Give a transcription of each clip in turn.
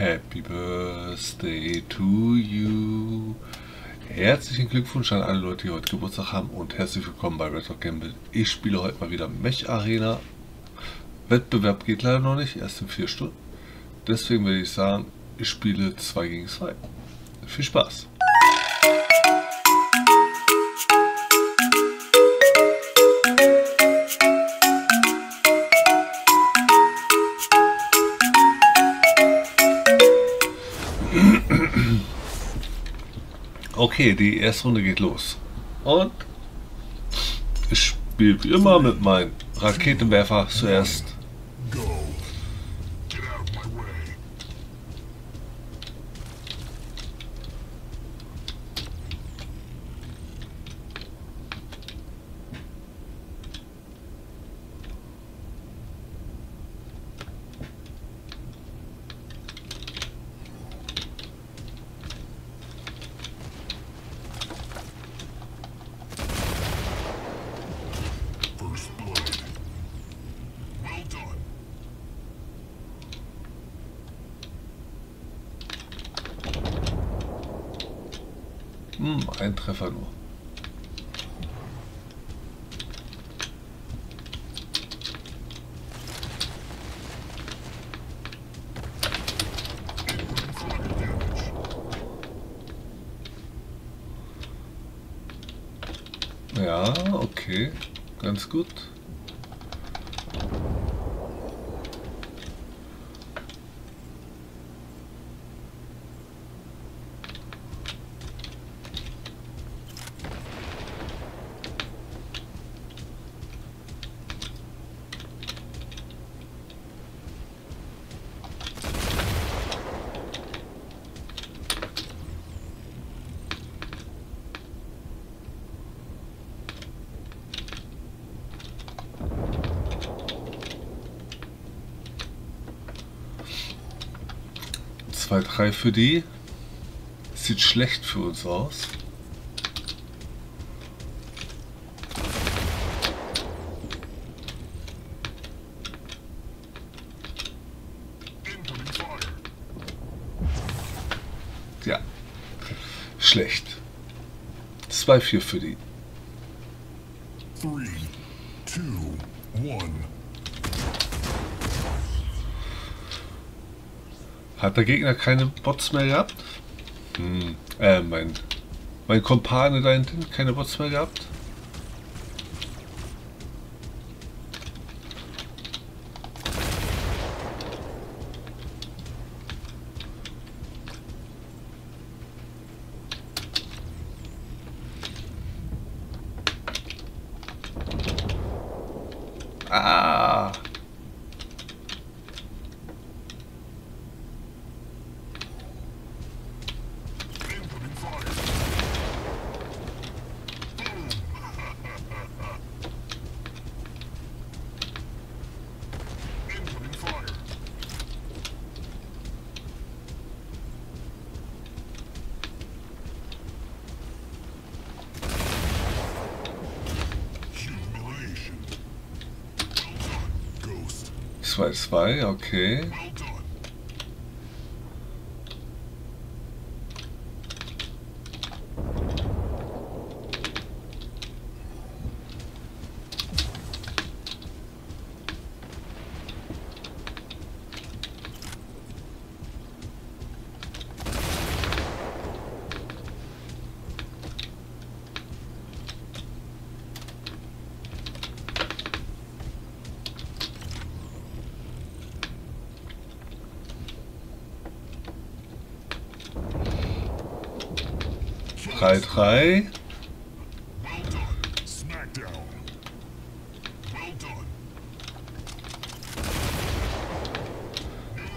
Happy Birthday to you. Herzlichen Glückwunsch an alle Leute, die heute Geburtstag haben und herzlich willkommen bei Red Rock Gamble. Ich spiele heute mal wieder Mech Arena. Wettbewerb geht leider noch nicht, erst in vier Stunden. Deswegen würde ich sagen, ich spiele 2 gegen 2. Viel Spaß! Okay, die erste Runde geht los. Und ich spiele wie immer mit meinem Raketenwerfer zuerst. Ein Treffer nur. Ja, okay. Ganz gut. Zwei, drei für die. Sieht schlecht für uns aus. Ja. Schlecht. Zwei, vier für die. Three, two, one. Hat der Gegner keine Bots mehr gehabt? Hm, äh, mein, mein Kompane da hinten keine Bots mehr gehabt? 2-2, okay. 3-3.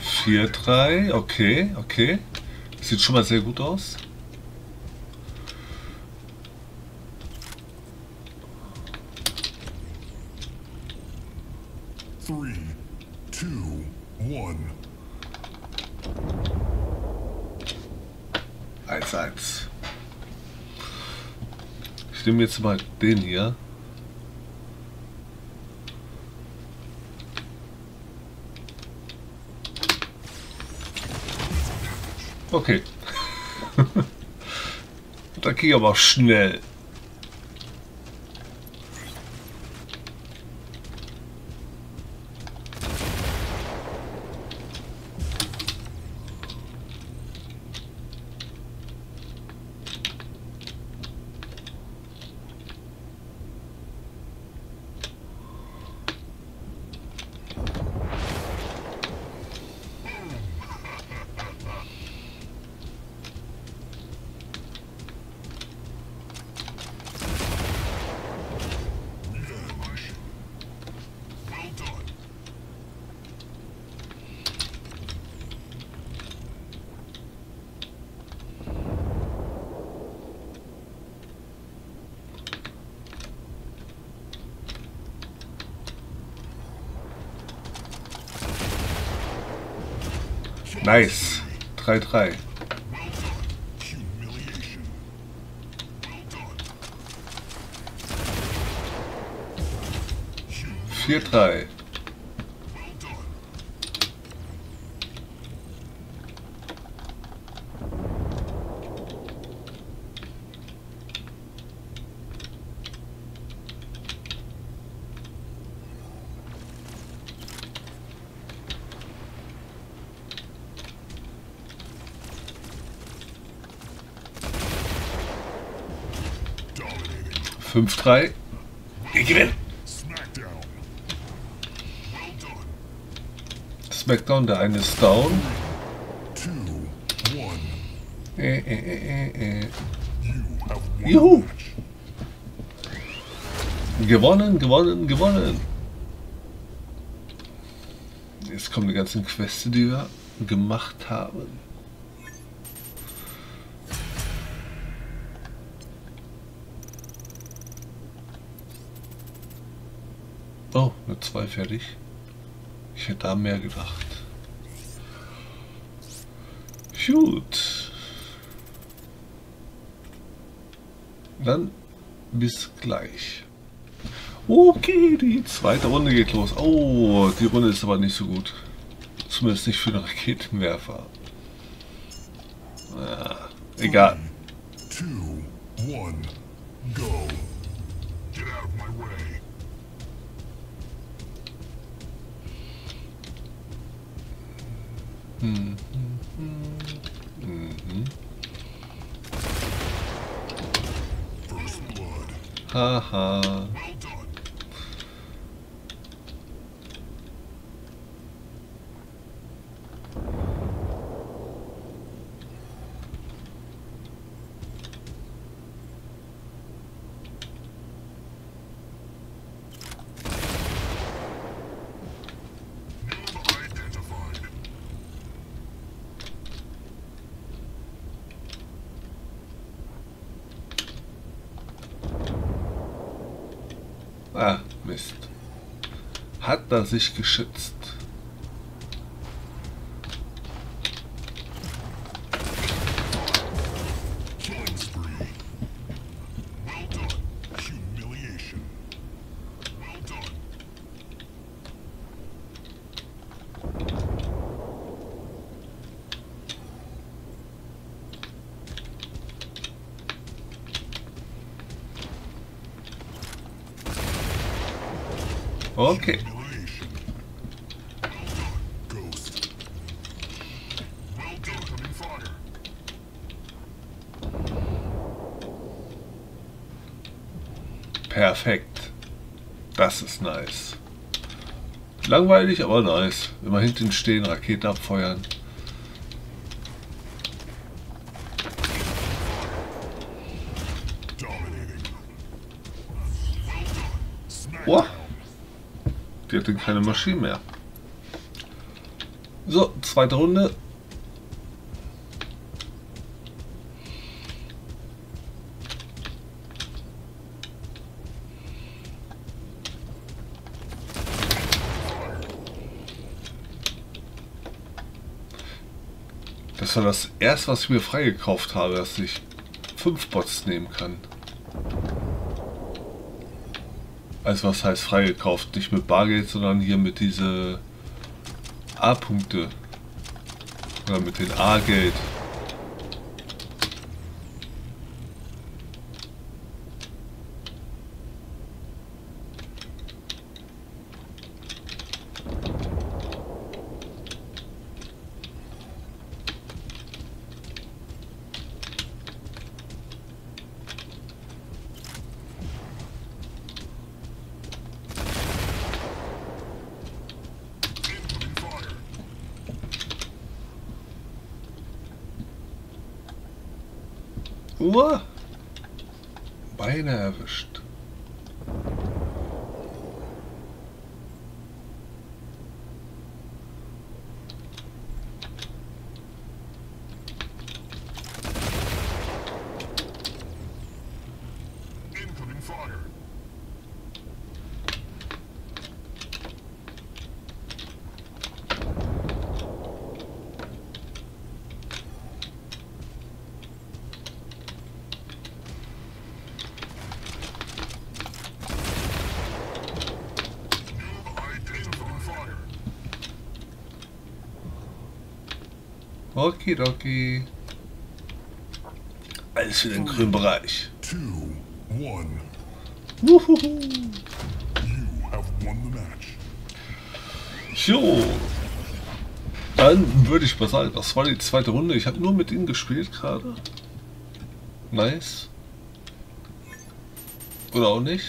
Vier, drei, okay, okay. Sieht schon mal sehr gut aus. Three, two, one. 1-1. Ich nehme jetzt mal den hier. Okay. da ging aber schnell. Nice. 3-3. Well done. 5-3. Wir gewinnen. Smackdown. Der eine ist down. Äh, äh, äh, äh, äh. Juhu. Gewonnen, gewonnen, gewonnen. Jetzt kommen die ganzen Quests, die wir gemacht haben. Oh, nur zwei fertig. Ich hätte da mehr gedacht. Gut. Dann bis gleich. Okay, die zweite Runde geht los. Oh, die Runde ist aber nicht so gut. Zumindest nicht für den Raketenwerfer. Ja, egal. Two, one, go. 음. 음. 음. 하하. Hat er sich geschützt? Okay. Perfekt. Das ist nice. Langweilig, aber nice. Immer hinten stehen, Rakete abfeuern. Boah. Die hatten keine Maschine mehr. So, zweite Runde. Das war das erste, was ich mir freigekauft habe, dass ich fünf Bots nehmen kann. Also was heißt freigekauft? Nicht mit Bargeld, sondern hier mit diese A-Punkte. Oder mit den A-Geld. Uah. Beine erwischt. Okidoki. Alles für den grünen Bereich. Two, one. Wuhuhu. You have won the match. Jo. Dann würde ich mal sagen, das war die zweite Runde. Ich habe nur mit ihnen gespielt gerade. Nice. Oder auch nicht.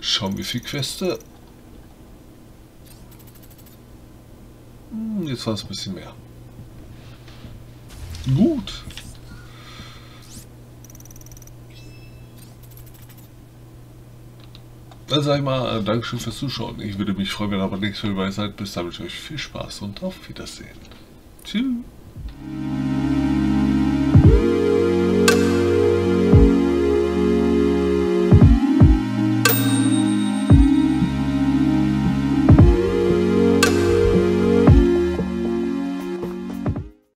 Schauen, wie viel Queste. Jetzt war es ein bisschen mehr. Gut. Dann sag ich mal, äh, Dankeschön fürs Zuschauen. Ich würde mich freuen, wenn ihr aber nächstes Mal dabei seid. Bis dann wünsche ich euch viel Spaß und auf Wiedersehen. Tschüss.